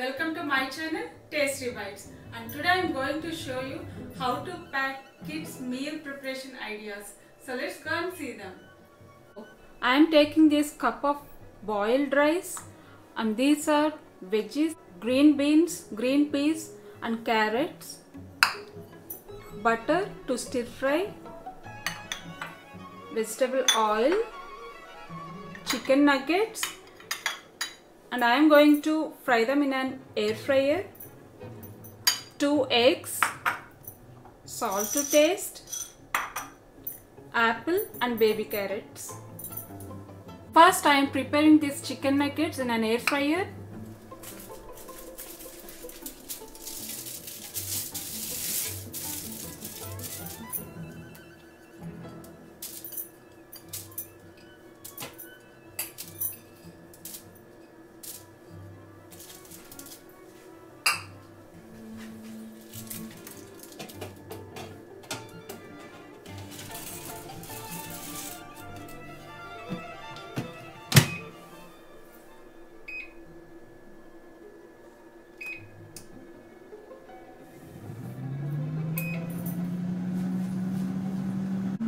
Welcome to my channel Tasty Bites and today I am going to show you how to pack kids meal preparation ideas. So let's go and see them. I am taking this cup of boiled rice and these are veggies, green beans, green peas and carrots, butter to stir fry, vegetable oil, chicken nuggets and I am going to fry them in an air fryer. 2 eggs, salt to taste, apple and baby carrots. First I am preparing these chicken nuggets in an air fryer.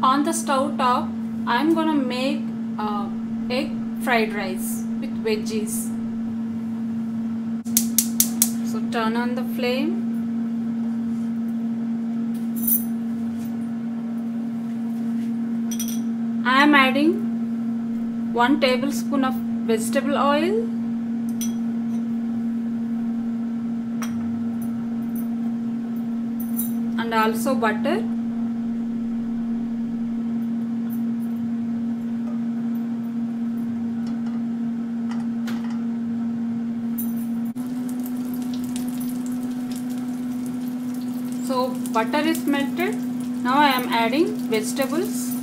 On the stove top, I'm gonna make uh, egg fried rice with veggies. So turn on the flame. I am adding 1 tablespoon of vegetable oil and also butter so butter is melted. Now I am adding vegetables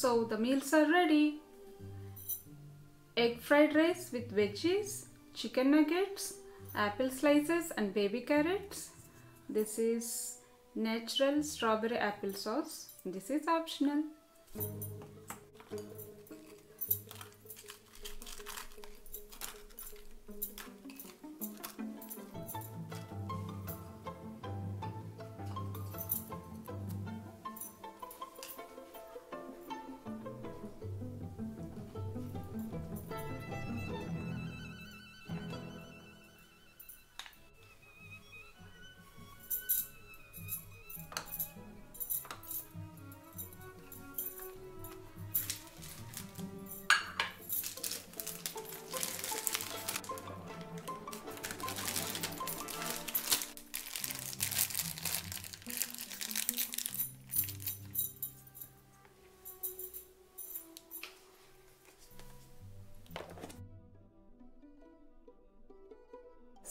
So the meals are ready. Egg fried rice with veggies, chicken nuggets, apple slices and baby carrots. This is natural strawberry apple sauce. This is optional.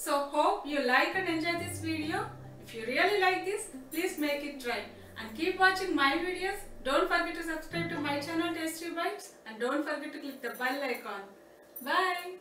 So hope you like and enjoy this video. If you really like this, please make it try and keep watching my videos. Don't forget to subscribe to my channel Tasty Bites and don't forget to click the bell icon. Bye.